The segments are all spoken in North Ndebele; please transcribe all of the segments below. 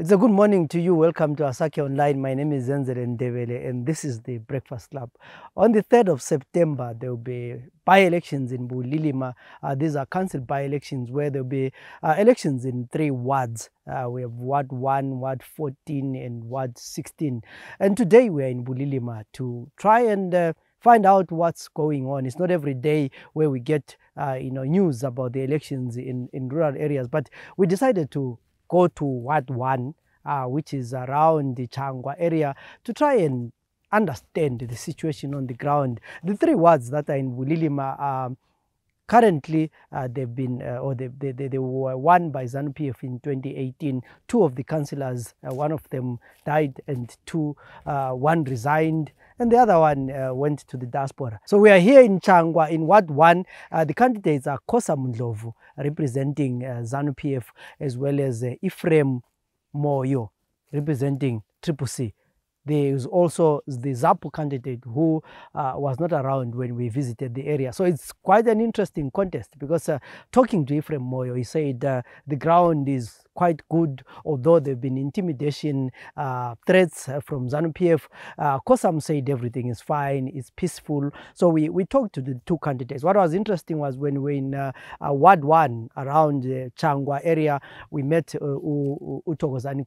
It's a good morning to you. Welcome to Asake Online. My name is Zenzel Ndevele and this is the Breakfast Club. On the 3rd of September, there will be by-elections in Bulilima. Uh, these are council by-elections where there will be uh, elections in three wards. Uh, we have Ward 1, Ward 14 and Ward 16. And today we are in Bulilima to try and uh, find out what's going on. It's not every day where we get uh, you know news about the elections in, in rural areas, but we decided to go to Ward 1, uh, which is around the Changwa area, to try and understand the situation on the ground. The three wards that are in Bulilima are um, currently uh, they've been uh, or they, they, they, were won by ZANU PF in 2018. Two of the councillors, uh, one of them died, and two, uh, one resigned and the other one uh, went to the diaspora. So we are here in Changwa in Ward 1. Uh, the candidates are Kosa Mundlovu representing uh, ZANU-PF as well as uh, Moyo representing Triple C. There is also the ZAPU candidate who uh, was not around when we visited the area. So it's quite an interesting contest because uh, talking to Ephraim Moyo, he said uh, the ground is quite good, although there have been intimidation uh, threats uh, from ZANU-PF. Uh, Kosam said everything is fine, it's peaceful. So we, we talked to the two candidates. What was interesting was when we were in Ward 1 around the Changwa area, we met uh, Utogozani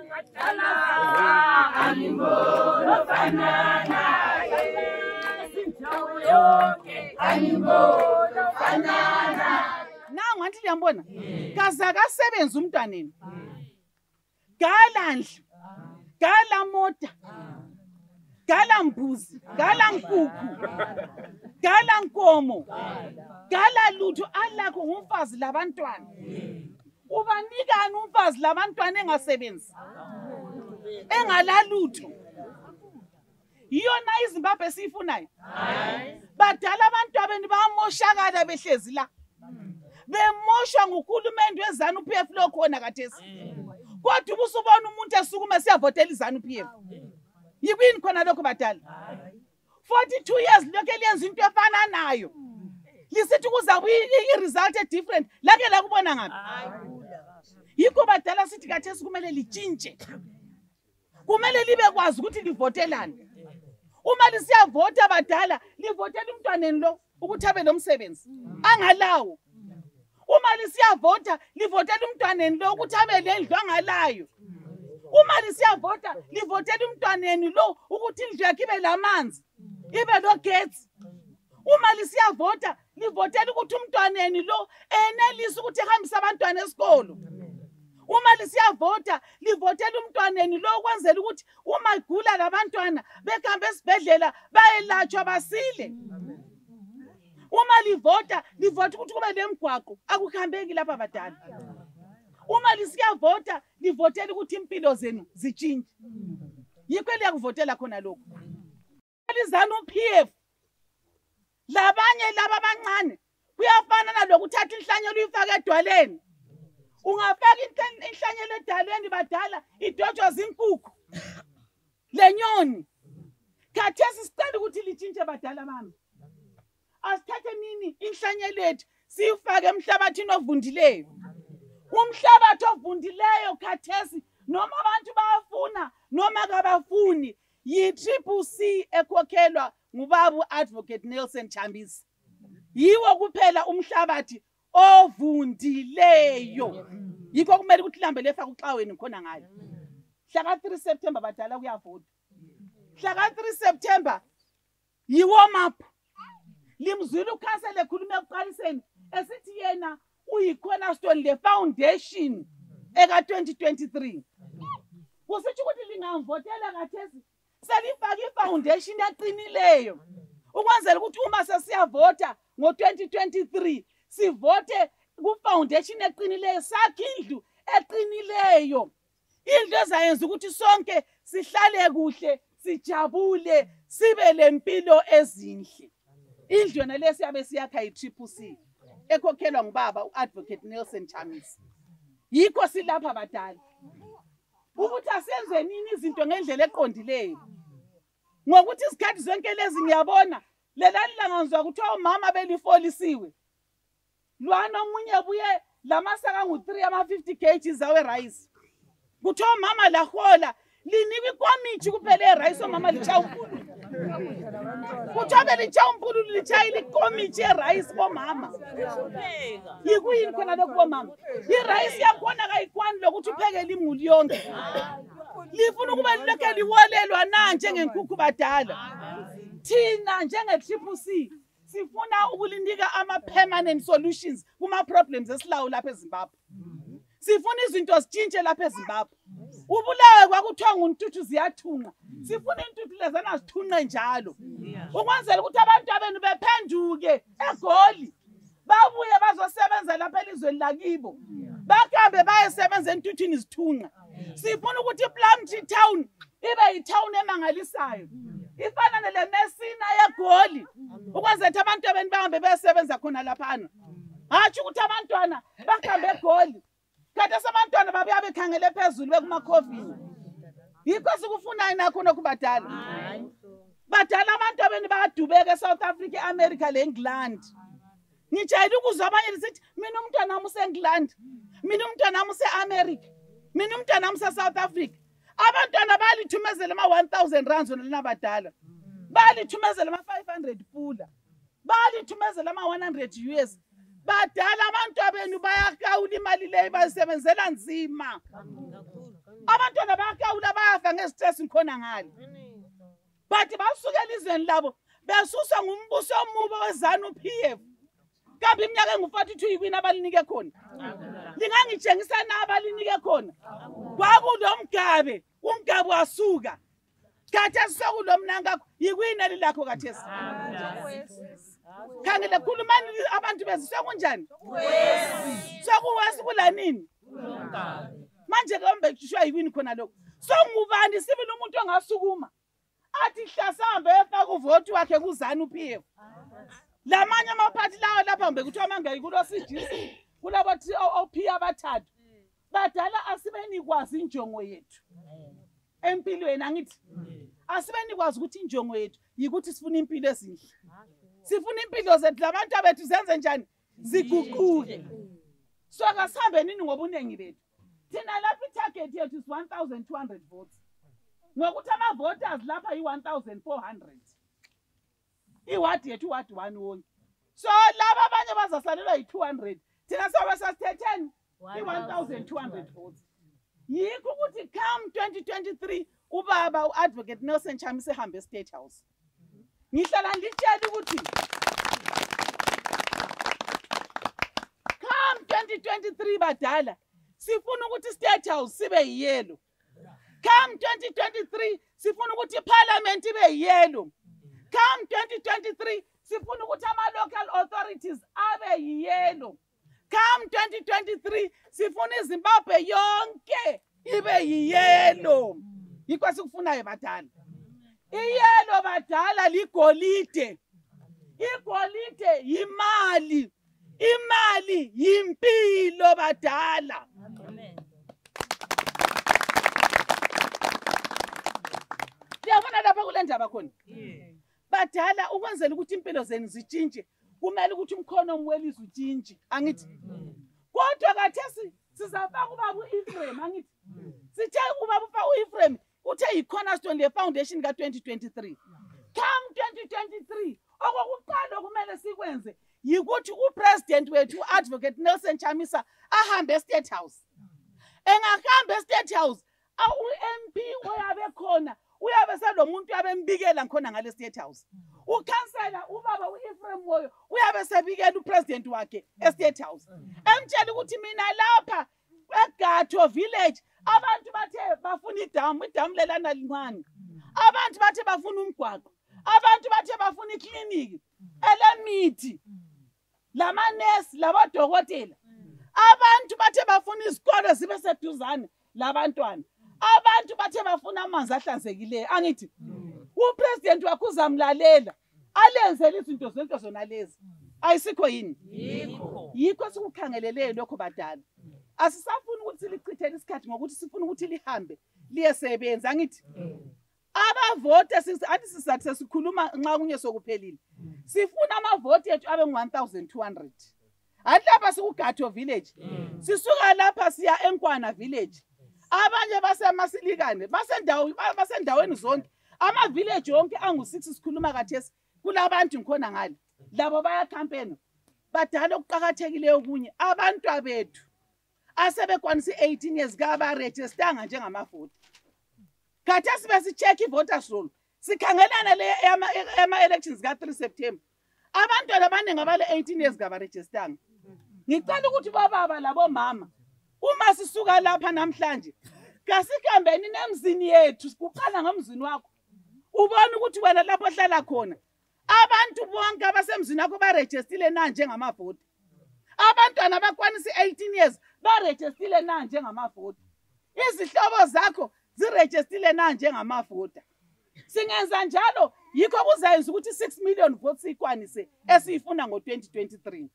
nangu anti liyambona kaze akasebenzi umntwaneni galandlu gala mota gala mbuzi gala nkukhu gala nkomo gala lutho alakho ngumfazi labantwana ubanikani umfazi labantwana engasebenzi engalalutho yiyona izimbabwe esiyifunayo badala abantu abeni bamoshakala behlezi la bemoshwa nguhulumende wezanu p f lo khona kathesi kodwa ubusubona umuntu esukuma siyavotela izanu p f yikwini khona lokho badala 42 years lokhe liyenza into efananayo lisithi kuzabu i-result e-different lake lakubona ngaphi yikho badala sithi kathesi kumele litshintshe kumele libe kwazi ukuthi livotelani uma lisiyavota badala livotela umntwaneni lo ukuthi abe lo msebenzi angalawo uma lisiyavota livotela umntwaneni lo ukuthi abe le ndlu angalayo uma lisiyavota livotela umntwaneni lo ukuthi indlu yakhe ibe lamanzi ibe logetsi uma lisiyavota livotela ukuthi umntwaneni lo enelise ukuthi ehambise abantwana esikolo uma lisiyavota livotela umntwaneni lo ukwenzela ukuthi uma igula labantwana behambe esibhedlela bayelatshwa basile uma livota livota ukuthi kube nemgwaqo akuhambeki lapha badala uma lisiyavota livotela ukuthi impilo zenu zitshintshe yikho eliyakuvotela khona lokhu Lizanu PF labanye laba abancane kuyafana nalokuthatha inhlanyelo uyifake edwaleni ungafaka inhlanyelo edalweni badala idotshwa zinkukhu lenyoni khathesi sicela ukuthi litshintshe badala bami asithathe nini inhlanyelethu siyifake emhlabathini ovundileyo umhlabathi ovundileyo khathesi noma abantu bayafuna noma kabafuni yi-triple c ekhokhelwa ngubabu advocate nelson chambisi yiwo kuphela umhlabathi ovundileyo yikho kumele ukuthi lihambe lefa kuxaweni khona ngayo hlaka-3 september badala kuyavota hlaka-3 september yi-warm up limzwile ukhansela ekhuluma ekuqaliseni esithi yena uyicornerstone le foundation eka-2023 kusitsho ukuthi lingamvotela kathesi selifake ifoundation eqinileyo ukwenzela ukuthi uma sesiyavota ngo-2023 sivote kufoundation eqinileyo sakhe indlu eqinileyo into ezayenza ukuthi sonke sihlale kuhle sijabule sibe lempilo ezinhle indlu yona le siyabe siyakha yi-triple c ekhokhelwa ngubaba u-advocate nelson chamisi yikho silapha badala ukuthi asenzenini izinto ngendlela eqondileyo ngokuthi izikhathi zonke lezi ngiyabona lelani langangizwa kuthiwa umama belifolisiwe lwana omunye buye lamasaka ngu-3 ama-50 kgs awerayisi kuthiwa umama lahola linikwa ikomitshi kuphela erayisi omama litsha umpulu kuthiwa belitsha umpulu litshayile ikomitshi erayisi bomama yikuyini khona lokhu bomama irayisi yakhona kayikwani lokuthi uphekele imuli yonke lifuna ukuba lilokhe liwolelwa na njengenkukhu badala thina njenge-triple c sifuna ukulinika ama-permanent solutions kuma-problems esilawo lapha ezimbabwe sifuna izinto zitshintshe lapha ezimbabwe ubulawe kwakuthiwa nguntuthu ziyathunqa sifuna intuthu lezana zithunqe njalo ukwenzela ukuthi abantu abenu bephenduke egoli babuye bazosebenza lapha elizweni lakibo bahambe bayesebenza entuthwini zithunqa sifuna ukuthi iplumtree town ibe yitown emangalisayo ifana nele mesina yegoli ukwenza ukuthi abantu abeni bahambe besebenza khona laphana hatshi ukuthi abantwana bahambe egoli kanti esabantwana babuya bekhangele phezulu bekumakhovini yikho sikufunayo nakho nokubadala badala abantu abeni bayadubeka esouth africa eamerica le england ngijayele ukuzwa abanye lisithi mina umntwana wami useengland mina umntwana wami use-america mina umntwana wami usesouth africa abantwana bayalithumezela ama-one thousand rands wona linabadala bayalithumezela ama-five hundred pula bayalithumezela ama-one hundred u s badala abantu abenu bayakawula imali leyo bayisebenzela nzima abantwana bayakawula bayafa ngezitresi ngikhona ngale bathi basuke elizweni labo besuswa ngumbuso omubi wezanu p f kambe iminyaka engu-forty two yikwini abalinike khona lingangitshengisa na abalinike khona kwakulo mgabe umgabe wasuka khathesi sokulo mnankakho yikwini elilakho khathesi khangele khulumani abantu beziswe kunjani sokuwesi kulanini manje kambe kushiwa yikwini khona lokho so ngubani sibili umuntu ongasukuma athi hlasambe efaka uvoti wakhe kuzani upf lamanye amaphathi lawo lapha mbe kuthiwa amangaki kulo cdc kulabo top abathathu badala asibenikwazi injongo yethu empilweni angithi asibenikwazi ukuthi injongo yethu yikuthi sifuna impilo ezinhle sifuna impilo zethu labantu abethu zenze njani ziguquke so kasihambe nini ngobuningi bethu thina lapha itarget yethu is 1200 votes ngokuthi ama-voters lapha yi-1400 iwadi yethu iwadi one wonke so laba abanye bazasalelwa yi-200 thina sobe sasithetheni i-1200 votes yikho ukuthi come 2023 ubaba u-advocate nelson chami sehambe estate house ngihlala ngitshela ukuthi come 2023 badala sifuna ukuthi i-state house sibe yiyelo come 2023 sifuna ukuthi iparliament ibe yiyelo come 2023 sifuna ukuthi ama-local authorities abe yiyelo come 2023 sifuna izimbabwe yonke ibe yiyelo yikho esikufunayo badala iyelo badala ligolide igolide yimali imali yimpilo badala ndiyabona lapha kule ndaba khona badala ukwenzela ukuthi impilo zenu zitshintshe kumele ukuthi umkhono welizwe utshintshe angithi kodwa kathesi sizafaka ubaba u-efrem angithi sithe ubaba ufa u-efrem uthe yi-cornerstone le-foundation ka-2023 come 2023 okokuqala okumele sikwenze yikuthi upresident wethu u-advocate nelson chamisa ahambe estate house engahamba estate house Ah, u-mp oyabe khona uyabe selomuntu uyabe embikela ngikhona ngale state house ukhansela ubaba u-efrem moyo uyabe sebikela upresident wakhe estate house emtshela ukuthi mina lapha egatho village abantu bathe bafuna idamu idamu lelana lincane abantu bathe bafuna umgwaqo abantu bathe bafuna ikliniki elemithi lamanesi labodokotela abantu bathe bafuna izikolo zibe seduzane labantwana abantu bathe bafuna amanzi ahlanzekileyo angithi upresident wakho uzamlalela alenzele izinto zonke zona lezi ayisikho yini yikho esikukhangeleleyo lokho badala asisafuni ukuthi lichithele isikhathi ngokuthi sifuna ukuthi lihambe liyesebenza angithi amavoti athi sizathi sesikhuluma nxa kunye sokuphelile sifuna amavoti ethu abe ngu-1200 hathi lapha sikugatho village mm. sisuka lapha siya enkwana village abanye basemasilikane basendaweni zonke amavillage onke angu-six sikhuluma kathesi kulabantu ngikhona ngale labo bayakhampena badala okuqakathekileyo kunye abantwa bethu asebekwanisa i-18 years kabarejistanga njengamavoti khathesi besi-check i-voters roll sikhangelana le ama-elections ka-3 september abantwana abaningi abale-18 years kabarejistanga ngicela ukuthi bababa labomama uma sisuka lapha namhlanje kasihambeni nemzini yethu kuqala ngomzini wakho ubona ukuthi wena lapho ohlala khona abantu bonke abasemzini akho barejistile na njengamavoti abantwana bakwanisa i-18 years barejistile na njengamavoti izihlobo zakho zirejistile na njengamavota singenza njalo yikho kuzayenza ukuthi 6 million votes ikwanise esiyifuna ngo-2023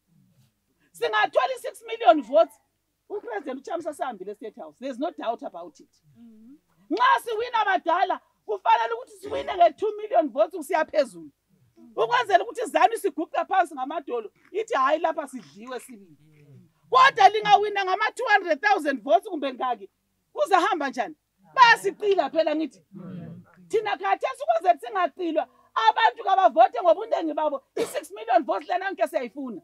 singathola i-6 million votes upresident uchamisa sihambile estate house there's no doubt about it mhm. nxa siwina badala kufanele ukuthi siwine nge-two million votes kusiya phezulu ukwenzela ukuthi izanu siguqa phansi ngamadolo ithi hhayi lapha sidliwe sibili kodwa lingawina ngama-two hundred thousand votes kumbe ngaki kuzahamba njani bayasicila phela ngithi thina khathesi ukuze singacilwa abantu kabavote ngobuningi babo i-six million vote lenanke siyayifuna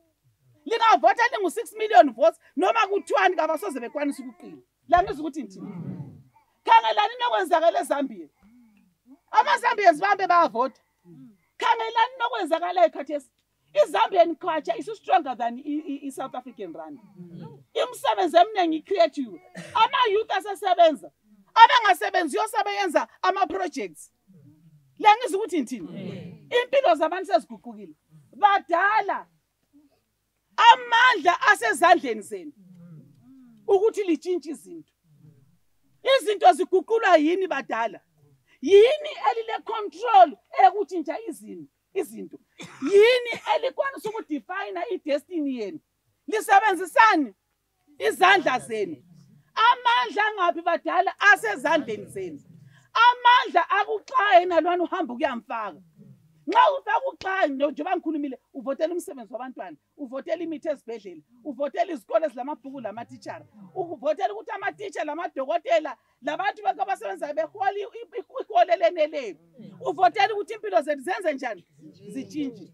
lingavota lingu-six million votes noma kuthiwani kabasoze bekwanisa ukuqina la ngizwa ukuthi ngithini khangelani nokwenzakala ezambia amazambians bambe bayavota khangelani nokwenzakalayo khathesi izambian kwacha isistronger than i-south african rand imisebenzi eminingi icreatiwe ama-youth asesebenza abangasebenzi yosebeyenza ama-projects le ngizi ukuthi ngithini impilo zabantu seziguqukile badala amandla asezandleni zenu ukuthi litshintshe izinto izinto ziguqulwa yini badala yini elile control eyokutshintsha izinto izinto yini elikwanisa ukudefina idestiny yenu lisebenzisani izandla zenu amandla angaphi badala asezandleni zenu amandla akuxaye nalwana uhamba ukuyamfaka nxa ufaka uxaye njengoba ngikhulumile uvotela umsebenzi wabantwana uvotela imithi ezibhedlela uvotela izikole ezilamabhuku lamatitshara uvotela ukuthi amatitsha lamadokotela labantu bakho abasebenzayo behole ihole eleneleyo uvotela ukuthi impilo zethu zenze njani zitshintshe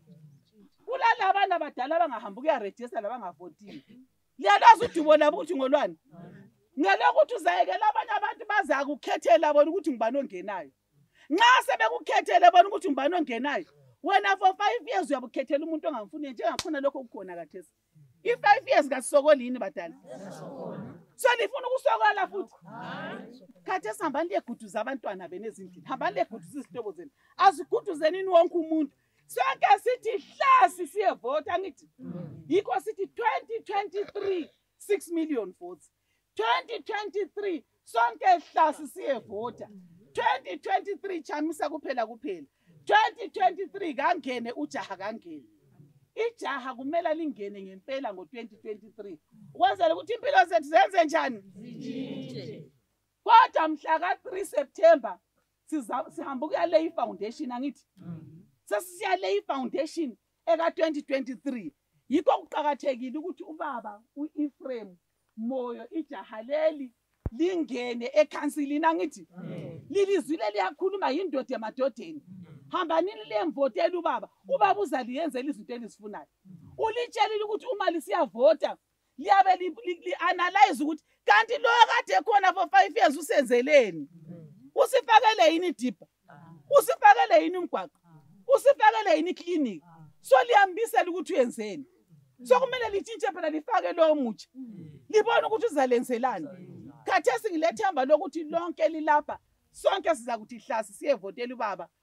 kulalabana badala abangahambi ukuyarejista labangavotile liyalwazi udubo labo ukuthi ngolwani ngelokuthi uzayekela abanye abantu bazakukhethela bona ukuthi ngubani ongenayo nxa sebekukhethele bona ukuthi umbani ongenayo wena for five years uyabukhethela umuntu ongamfuniyo njengakhona lokho kukhona kathesi i-five years kasisokoli yini badala so nifuna ukusokola futhi khathesi hambani liyeguduza abantwana benu ezindlini hambani liyeguduza izihlobo zenu aziguduzenini wonke umuntu sonke sithi hlasi siyevota angithi yikho sithi 2023 6 million votes 2023 sonke hlasi siyevota 2023 chamisa kuphela kuphela 2023 kangene ujaha kangene ijaha kumele lingene ngempela ngo-2023 ukwenzela ukuthi impilo zethu zenze njani kodwa mhla ka-3 september sihamba ukuya leyi foundation angithi sesisiya leyi foundation mm. eka-2023 yikho kuqakathekile ukuthi ubaba u-efrem moyo ijaha leli lingene ekhansilini angithi lilizwile liyakhuluma yindoda emadodeni hambanini liyemvotela ubaba ubaba uzaliyenzela izinto elizifunayo ulitshelile ukuthi uma lisiyavota liyabe li-analyze ukuthi kanti lo kade ekhona for five years usenzeleni usifakele yini idibha usifakele yini umgwaqo usifakele yini iklinikhi so liyambisela ukuthi uyenzeni so kumele litshintshe phela lifake lowo mutsha libone ukuthi uzalenzelani khathesi ngilethemba lokuthi lonke lilapha sonke sizakuthi hlasi siyevotela ubaba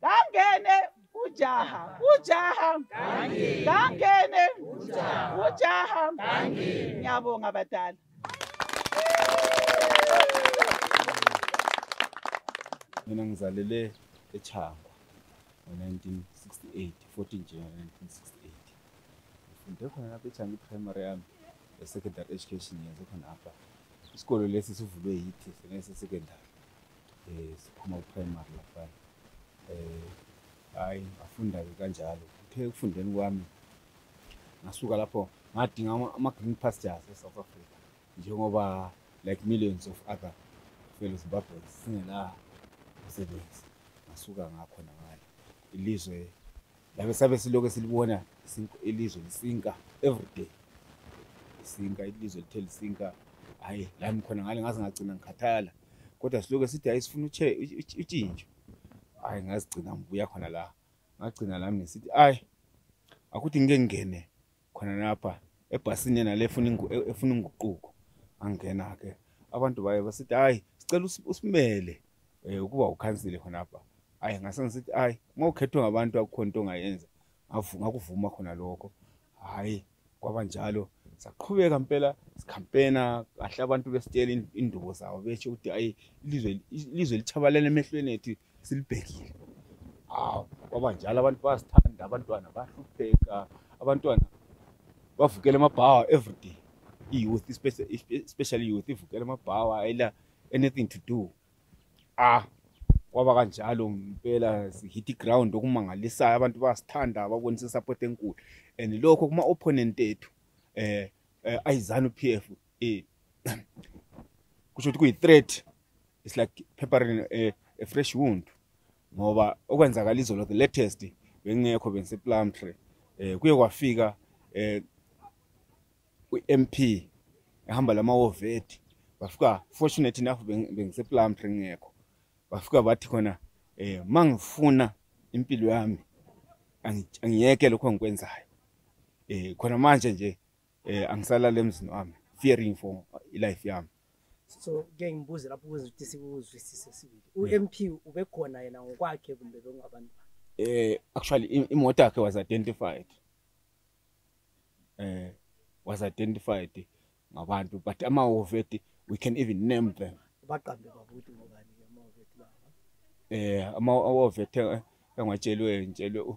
kangene ujaha ujaha kangene ujaha ngiyabonga badala mina ngizalele echangwa ngo-1968 14 january 1968 ngifunde khona lapha echangwa i-primary yami e-secondary education yenze khona apha isikole lesi sivulwe yithi sene-secondary eh siphuma primary lapha eh hayi ngafunda ke kanjalo kuthe ukufundeni kwami ngasuka lapho ngadinga ama- ama green pastures e South Africa njengoba like millions of other fellow Zimbabweans singela msebenzi ngasuka ngakhona ngale ilizwe labe sabe silokhu silibona ilizwe lisinka everyday lisinka ilizwe lithe lisinka hayi lami khona ngale ngaze ngagcina ngikhathala kodwa silokhu sithi hayi sifuna utshintsho hayi ngazigcina ngibuya khona la ngagcina lami ngisithi hayi akuthi ngike ngingene khona lapha ebhasini yena le efuna e-, efuna inguquko angena ke abantu baye basithi hayi sicela usimele eh ukuba ukhansile khona lapha hayi ngase ngisithi hayi uma ukhethwe ngabantu akukho into ongayenza ngavuma kuvuma khona lokho hayi kwaba njalo saqhubeka impela sikhampena kahle abantu besitshela indubo zawo besho ukuthi hayi ilizwe ilizwe lichabalele emehlweni ethu silibhekile hawu kwaba njalo abantu bayasithanda abantwana bahlupheka abantwana bavukela amabhawa everyday i-youth especially youth ivukela amabhawa ayila anything to do ah kwaba kanjalo ngempela sihit iground okumangalisayo abantu basithanda ababonisa support enkulu and lokho kuma opponent ethu eh, eh ayizanu PF eh kusho ukuthi kuyi threat it's like peppering a, a fresh wound ngoba okwenzakala izolo the latest bengekho bense Plumtree eh kuye kwafika eh uMP ehamba lama wovethi bafika fortunate enough bengise Plumtree ngekho bafika bathi khona eh mangifuna impilo yami angiyeke lokho engikwenzayo eh khona manje nje eh angisalala emzini wami fearing for life yami so ke ngibuze lapho ukuze ukuthi sikuzwisise sibili uMP ubekhona yena ngokwakhe kumbe bengabantu eh actually imoto yakhe was identified eh was identified ngabantu but amahhoveti we can even name them baqambe babuthi ngobani amahhoveti lawa eh amahhoveti engwatshelwe ngitshelwe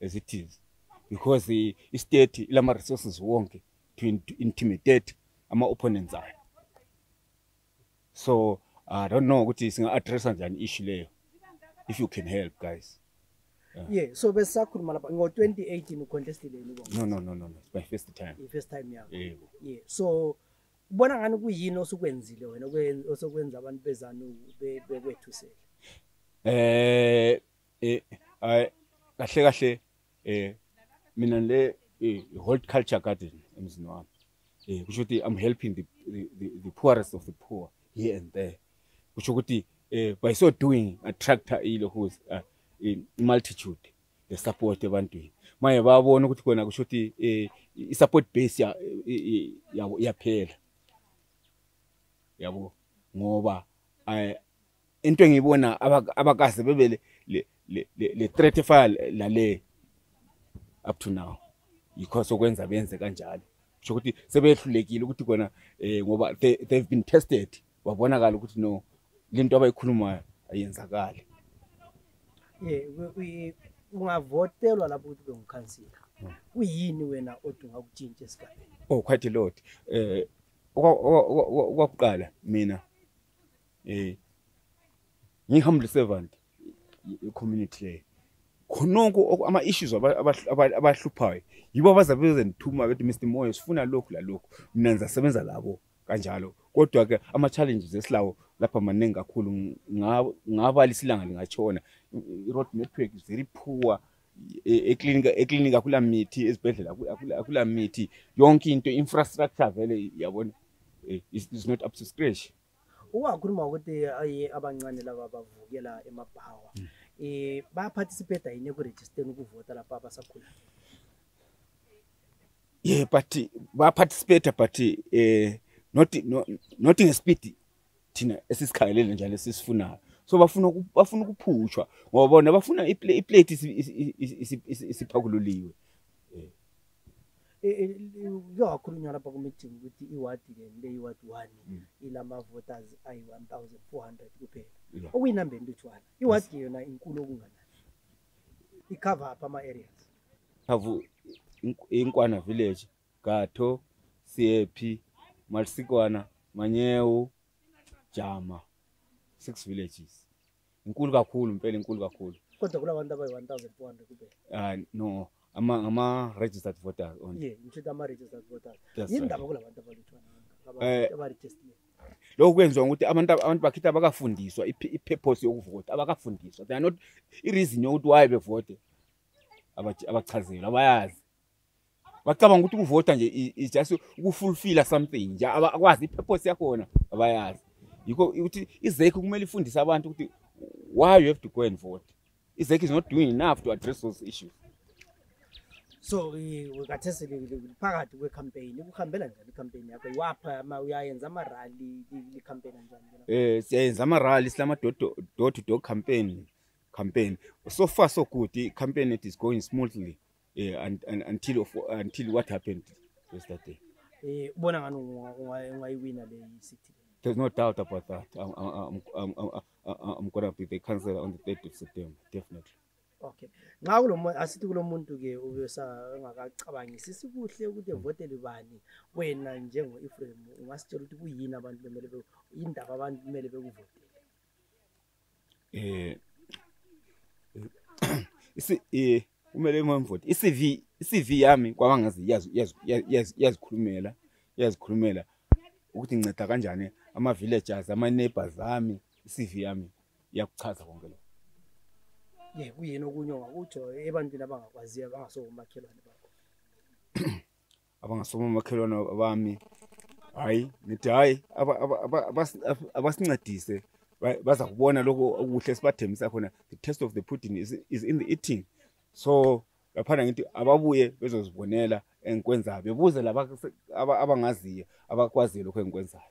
as it is because the state ilama resources wonke to intimidate ama opponents ayo so i don't know ukuthi singa address kanjani issue leyo if you can help guys Yeah. yeah, so besakhuluma lapha ngo-2018 ucontestile yini no no no no no my first time i first time yakho yeah. yeah so ubona ngani kuyini osukwenzile wena osokwenza abantu bezanu bekwethusele eh eh ay kahle kahle eh mina le eh, hold culture garden emzini wami eh kusho ukuthi i'm helping the, the the the poorest of the poor here and there kusho ukuthi eh by so doing attractor ile who's uh, in multitude the support ebantwini manje babona ukuthi kona kusho ukuthi eh i support base ya yabo iyaphela yabo ngoba into engiyibona abakaze bebe le le le, le, le threat file la le up to now yikho sokwenza benze kanjalo kusho ukuthi sebehlulekile ukuthi kona eh ngoba they, they've been tested wabonakala ukuthi no lento abayikhulumayo ayenzakali eh ungavotelwa lapho ukuthi bengukhansila kuyini wena odunga ukutshintsha esigabeni oh quite a lot eh okwakuqala mina eh ngi humble servant ye community le khonoko ama issues abahluphayo yibo abazabe bezendithuma bethi Mr Moyo sifuna lokhu la lokhu mina ngizasebenza labo kanjalo kodwa ke ama challenges esilawo lapha maningi kakhulu ngabala isilanga lingashona i road network is very poor eklinika e-, eklinika akula mithi ezibhedlela akula akula mithi yonke into infrastructure vele yabona eh, is not up to scratch uwakhuluma ukuthi ayi abancane laba bavukela emabhawa um bayaparticipate yini ekurejisteni ukuvota lapha abasakhula ye yeah, but baparticipate but um not, not, not ngespeed thina esisikhangelele njalo esisifunayo so bafuna bafuna ukuphutshwa ngoba bona bafuna iplate isiphakululiwe yohakhulunywa lapha kumeeting ukuthi iwadi le le iwadi one mm. ilama-voters ayi-one thousand four hundred kuphela okuyinamba entutshwana iwadi yona inkulu okunganani ikhava apha ama-areas khavu inkwana village gatho siephi malisikwana manyewu jama six villages inkulu kakhulu impela inkulu kakhulu kodwa kulabantu abayi 1400 kube ah no ama ama registered voters only yeah ngithe ama registered voters yindaba kulabantu abalutho eh, abaregistered lokho kwenziwa ukuthi abantu abantu bakhithi abakafundiswa i-purpose yokuvota abakafundiswa they are not i-reason yokuthi why bevote abachazelwe abayazi bacabanga ukuthi ukuvota nje i- is just ukufulfila something nje aba- akwazi i-purpose yakhona abayazi yikho ukuthi izec kumele ifundise abantu ukuthi why you have to go and vote izec is not doing enough to address those issues so eh, wekathesi li- li- phakathi kwecampaign ikuhambela njani icampaign yakho iwapha ama- uyayenza amarali licampaigna njani ke lapho? eh siyayenza amarali silama door to door campaign campaign so far so good i-campaign it is going smoothly Yeah, and, and until of, until what happened was that day. Eh, bona ngani ungayiwina le city. There's no doubt about that. I'm, I'm, I'm, I'm, I'm gonna be the councillor on the 3rd of September, definitely. Okay. Nxa kulomuntu asithi kulomuntu ke ubesangakacabangisi sikuhle ukuthi evotele bani wena njengo Ephraim ungasitshela ukuthi kuyini abantu bemele indaba abantu bemele bekuvotele. eh isi eh kumele uma mvoti iCV iCV yami kwabangazi yazi yazi yazi yazikhulumela yazikhulumela ukuthi nginceda kanjani ama villagers ama neighbors ami iCV yami iyakuchaza konke lokho ye kuyini okunye wakutsho ebantwini abangakwaziyo abangasomakhelwane bakho abangasoma omakhelwane bami hayi ngithi hayi abasincedise baza kubona lokho okuhle sibathembisa khona the test of the pudding is, is in the eating so laphana ngithi ababuye bezozibonela engikwenzayo bebuze laba abangaziyo abakwaziyo lokho engikwenzayo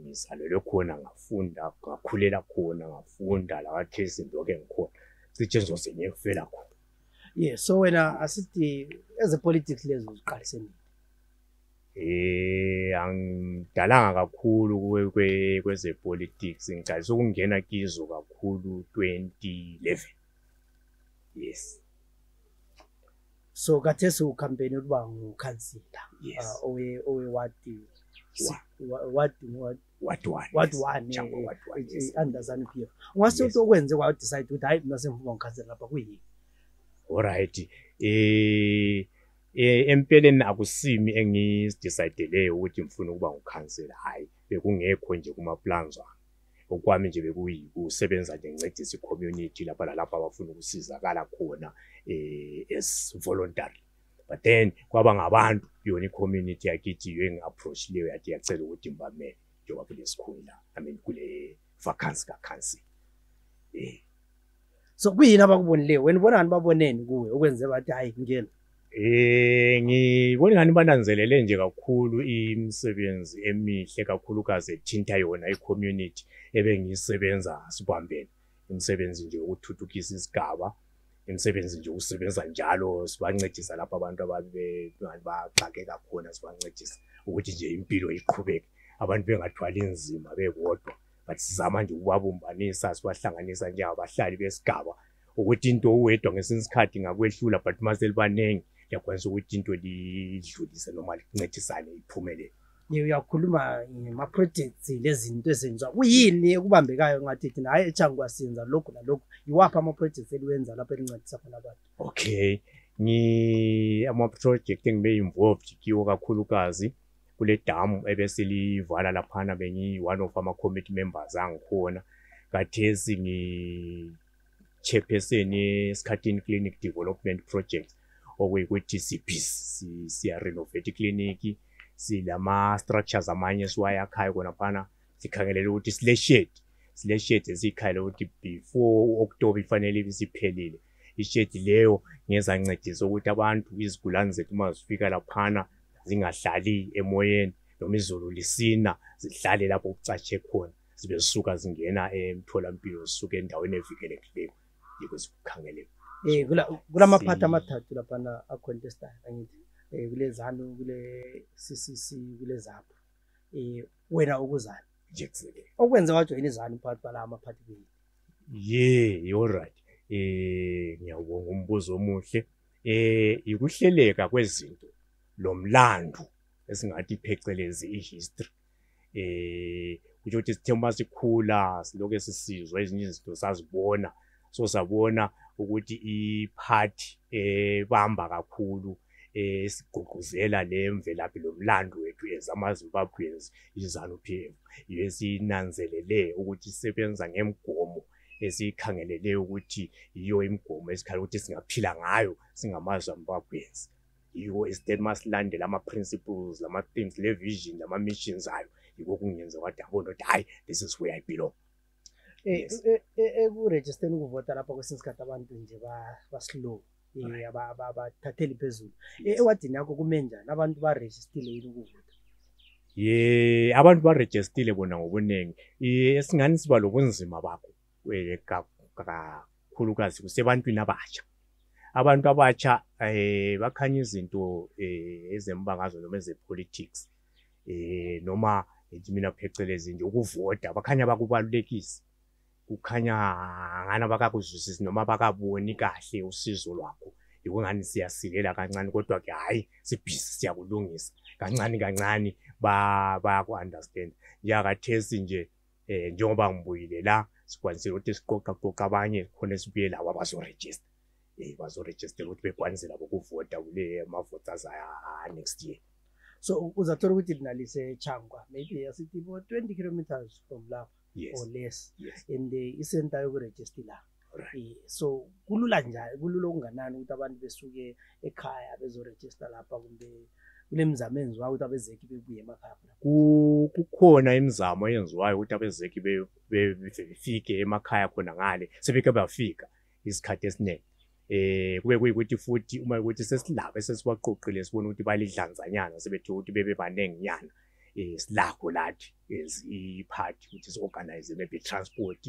ngizalelwe khona ngafunda ngakhulela khona ngafunda lakathesi ndoke ngikhona cishe ngizoze ngiyekufela khona ye so wena asithi ezepolitics lezi uziqalise nini Eh angidalanga kakhulu kweze politics ngiqalisa ukungena kizo kakhulu 2011 Yes so kathesi ukhampeni oluba ngukhansila yes. uh, owe owe wadi wadi wadi wadi wani under zanu pf ungase ukuthi okwenze kwa decide ukuthi hayi mina sengivuma ngikhansela lapha kuyini alright eh eh empeleni akusimi engizidecideleyo ukuthi ngifuna ukuba ngukhansela hayi bekungekho nje kuma plans wami okwami nje bekuyikusebenza nje ngincedisa i-community lapha lalapha abafuna ukusizakala khona um as voluntary but then kwaba ngabantu yona i-community yakithi yiyo engi-approachileyo yathi yacela ukuthi ngibamele njengoba kulesikhundla i mean kule vacancy kakhansi um eh. so kuyini abakubonileyo wena ubona ngani baboneni kuwe okwenze bathi hayi ngena Eh ngibona ngani bananzelele nje kakhulu imisebenzi emihle kakhulukazi ethinta yona i-community ebengisebenza sibambene imisebenzi nje ukuthuthukisa isigaba imisebenzi nje ukusebenza njalo sibancedisa lapho abantu ababebaxakeka khona sibancedisa ukuthi nje impilo iqhubeke abantu bengathwali nzima bebodwa but sizama nje ukubabumbanisa sibahlanganisa njengabahlali besigaba ukuthi into uwedwa ngesinye isikhathi ngakwehlula but uma selibaningi liyakwanisa ukuthi into lidlulise noma lincedisane iphumelele uyakhuluma ngama-projects lezinto ezenziwa kuyini okubambekayo ngathi thina hhayi etshangu wasenza lokhu nalokhu yiwaphi ama-projects eliwenza lapho elincedisa khona abantu okay ama-project engibe-involved kiwo kakhulukazi kuledamu ebesilivala laphana bengiyi-one of ama-committee members angikhona kathesi ngi-chairperson esikhathini clinic development project okuyikuthi sibis siyarenovate ikliniki silama-structures amanye esiwayakhayo khonaphana sikhangelele ukuthi sileshedi sileshedi esiyikhayele ukuthi before u-oktoba ifanele ibisiphelile ishedi leyo ngezancedisa ukuthi abantu izigulane zethu uma zifika laphana zingahlali emoyeni noma izulu lisina zihlale lapho kucatshe khona zibe zisuka zingena emtholampilo zisuke endaweni evikelekileyo yiko zikukhangeleka Eh, kula maphathi amathathu laphana acontestayo angithi um eh, kule zanu kule c c c kule zapho um eh, wena ukuzani okwenza wajoyina izanu phakathi kwala amaphathi kuyini ye you're right um ngiyawubonga umbuzo omuhle eh yikuhleleka kwezinto lomlando esingathi phecelezi ihistory eh kutsho ukuthi sithe uma sikhula siloke sisizwa ezinye izinto sazibona so sabona ukuthi iphathi ebamba kakhulu esigqugquzela le mvelaphi lomlando wethu as ama-zimbabweans izanu p f yiyo esiyinanzelele ukuthi isebenza ngemgomo um esiyikhangelele ukuthi yiyo imigomo esikhala ukuthi singaphila ngayo singamazambabweans yiwo estate masilandela ama-principles lama-themes le-vision lama-missions ayo yiko kungenza wathi abona ukuthi hhayi this is where i belong eh, eh, eh, ekurejisteni ukuvota lapho kwesinye isikhathi abantu nje basilungu eh, abathatheli phezulu e, ewadini yakho kume njani abantu barejistile yini ukuvota ye abantu barejistile bona ngobuningi esingani siba lobunzima bakho eh, kakhulukazi kusebantwini abatsha abantu abatsha um bakhanya izinto um ezembangazwe noma ezepolitics um noma mina phecelezi nje ukuvota bakhanya bakubalulekisi kukhanya ngani abakakuzwisisi noma abakaboni kahle usizo lwakho yikungani siyasilela kancane kodwa ke hhayi sibhizi siyakulungisa kancane kancane bayaku-understand njengakathesi nje um njengoba ngibuyile la sikwanisele ukuthi siqoqaqoqa abanye khona sibuye labo abazorejista um eh, bazorejistela ukuthi bekwanise labo ukuvota kule ama-voters next year so uzathola ukuthi linalisechanka maybe asithi bo-twenty kilometers from lapha yes. or less yes. and uh, isenta yokurejista la right. Eh, so kulula njani kulula okunganani ukuthi abantu besuke ekhaya bezorejista lapha kumbe kunemizamo enziwayo ukuthi abezeki bebuye emakhaya kukhona imizamo eyenziwayo ukuthi abezeki befike emakhaya khona ngale sebeke bafika isikhathi esiningi eh kube kuyikuthi futhi uma ukuthi sesilabo sesiwaqoqile sibona ukuthi balidlanzanyana sebethe ukuthi bebe baninginyana eh silakho lathi iziphathi ukuthi siorganize maybe transport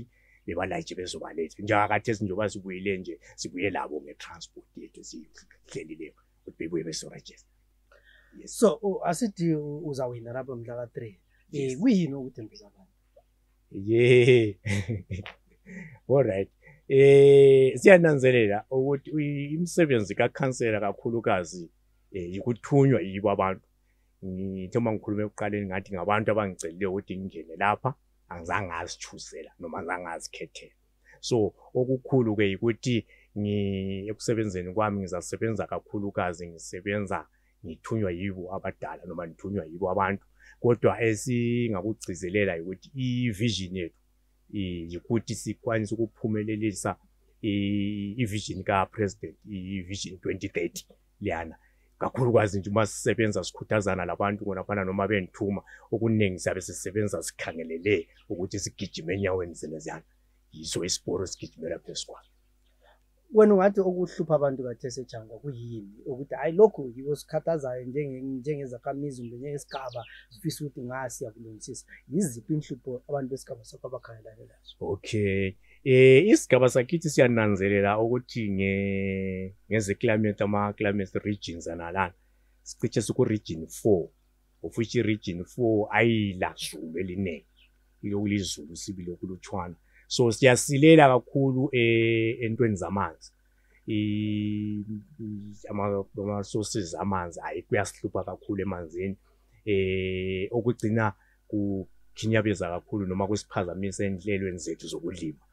bebalaje bezobaletha njengakathi esinjoba sibuyile nje sibuye labo nge-transport yethu sihlelile ukuthi bebuye besorejista so oh, asithi uzawina lapho mhla ka-three um kuyini okuthembisa abantu ye alright eh siyananzelela ukuthi imisebenzi kakhansela kakhulukazi eh, yikuthunywa yibo abantu ngithe uma ngikhulume ekuqaleni ngathi ngabantu abangicelileyo ukuthi ngingene lapha angizange ngazichusela noma ngizange ngazikhethela so okukhulu ke yikuthi ekusebenzeni kwami ngizasebenza kakhulukazi ngisebenza ngithunywa yibo abadala noma ngithunywa yibo abantu kodwa esingakugcizelela ukuthi i-vision yethu yikuthi sikwanise ukuphumelelisa i-vision ka-president i-vision 2030 liyana kakhulukazi nje uma sisebenza sikhuthazana labantu konafana noma bengithuma okuningi siyabe sisebenza sikhangelele ukuthi sigijime enyaweni zeleziyana yiso isiporo sigijimela phezu kwaso wena ungathi okuhlupha abantu kathese jangwa kuyini ukuthi hayi lokhu yibo sikhathazayo njengezakhamizi kumbe njengesigaba sifisa ukuthi ngasiyakulungisisa yiziphi inhlupho abantu besigaba sakho abakhangelane layo okay eh isigaba sakithi siyananzelela ukuthi nge ngeze climate ama climate regions analana sicishe siku region 4 of which region 4 ayila zulu eliningi lokulizulu sibilo kulutshwana so siyasilela kakhulu eh entweni zamanzi i ama ama sources amanzi ayikuyahlupha kakhulu emanzini eh okugcina kuchinyabeza kakhulu noma kusiphazamisa enhlelweni zethu zokulima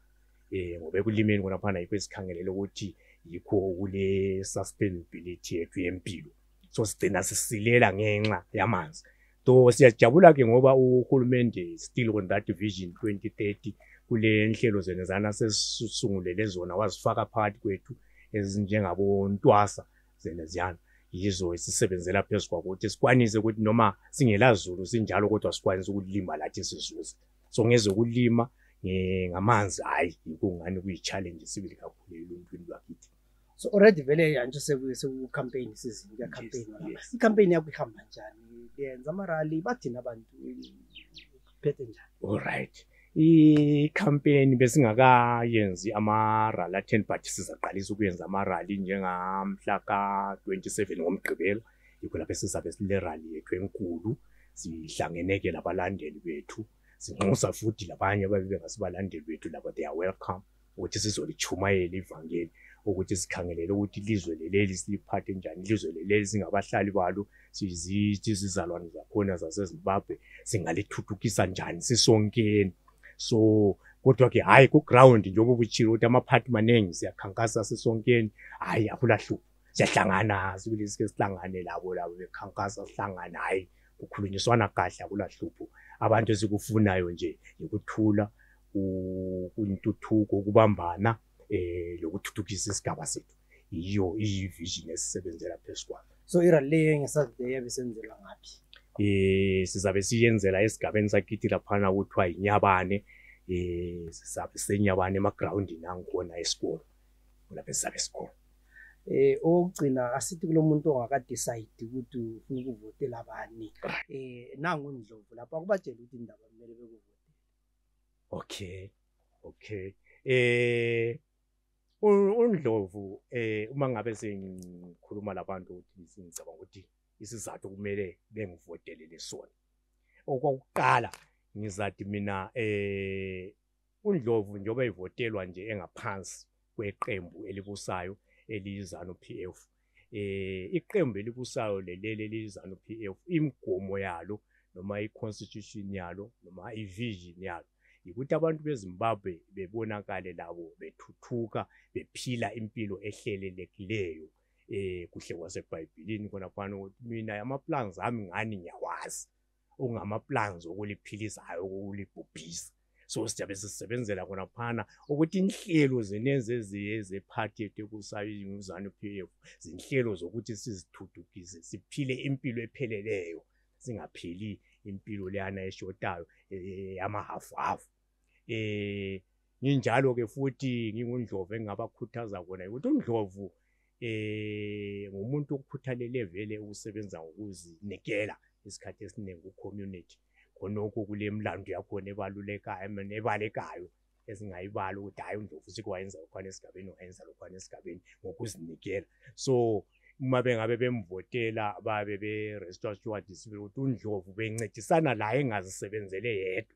eh ngoba ekulimeni kona phana yikho esikhangelele ukuthi yikho okule sustainability yethu yempilo so sigcina sisilela ngenxa yamanzi so siyajabula ke ngoba uhulumende still on that vision 2030 kule nhlelo zene zana sesisungulele zona wazifaka phakathi kwethu ezinjengabo ntwasa zeneziyana yizo esisebenzela phezu kwakho ukuthi sikwanise ukuthi noma singelazulu sinjalo kodwa sikwanise ukulima lathi sizuze so ngeze ukulima ngamanzi hhayi yikungani kuyi-challenge sibili kakhulu eluntwini lwakithi so already vele yanje sekucampaign season kuyacampaign icampaign yakho ihamba njani yenza amarali bathini abantu phethe njani alright i-campaign besingakayenzi ama-rally atheni but sizaqalisa ukuyenza ama-rally njengamhla ka-27 ngomgqibelo yikho lapho esizabe sile-rally yethu enkulu sihlangeneke labalandeli bethu sinxusa futhi labanye ababe bengasibalandeli bethu labo they are welcome ukuthi sizolitshumayela ivangeli ukuthi sikhangelele ukuthi ilizwe leleli siliphathe njani ilizwe leleli singabahlali balo sizithi izizalwane zakhona zasezimbabwe singalithuthukisa njani sisonkeni so kodwa ke hhayi kuground njengoba ubutshile ukuthi amaphathi maningi siyakhankasa sisonkeni hhayi akulahlupho siyahlangana sikulesi ke sihlangane labo labo bekhankasa sihlangane hhayi kukhulunyiswana kahle akulahlupho abantu esikufunayo nje yikuthula intuthuko ukubambana eh lokuthuthukisa isigaba sethu yiyo ivision esisebenzela phezu kwayo so irally leyo engesazileyo yabe senzelwa ngaphi eh sizabe siyenzela esigabeni sakithi laphana kuthiwa yinyabane eh sizabe senyabane emagroundini angikhona esikolo kulapho sizabe sikhona eh okugcina asithi kulomuntu ongakadecide ukuthi ufuna ukuvotela bani eh nangu ndlovu lapha kubatshela ukuthi indaba kumele bekuvotele Okay. Okay. Eh u- uNdlovu eh uma ngabe sengikhuluma labantu ukuthi singicabanga ukuthi isizathu kumele bengivotelele sona. Okwakuqala ngizathi mina eh uNdlovu njengoba evotelwa nje engaphansi kweqembu elibusayo eliyizanu PF eh iqembu elibusayo lelele lizanu PF imigomo yalo noma iconstitution yalo noma ivision yalo yikuthi abantu beZimbabwe bebonakale labo bethuthuka bephila impilo ehlelelekileyo eh kuhle kwaseBhayibhelini khona phana ukuthi mina amaplans ami ngani ngiyawazi okungamaplans okuliphilisayo okulibhubhisa so siyabe sisebenzela khona phana ukuthi inhlelo zenenzi eziye zephathi ethu ekusayo izanu p f zinhlelo zokuthi sizithuthukise siphile impilo epheleleyo singaphili impilo leyana eshotayo eh, yamahafuhafu eh nginjalo ke futhi ngingundlovu engingabakhuthaza kona ukuthi undlovu eh ngumuntu okukhuthalele vele ukusebenza ngokuzinikela isikhathi esiningi ku-community khonokho kule mlando yakhona ebalulekayo ebalekayo esingayibala ukuthi hhayi undlovu uthi kwayenza lokhwana esigabeni wayenza lokhwana esigabeni ngokuzinikela so uma bengabe bemvotela babe be-restore steward ukuthi undlovu bencedisana laye engazisebenzele yedwa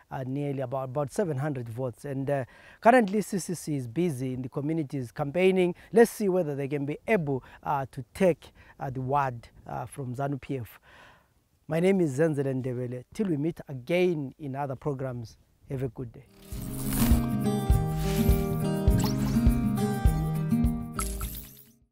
uh, nearly about, about 700 votes. And uh, currently CCC is busy in the communities campaigning. Let's see whether they can be able to take the ward from ZANU-PF. My name is Zenzele Ndebele. Till we meet again in other programs, have a good day.